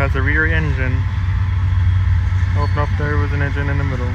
Has a rear engine. Open up there with an engine in the middle.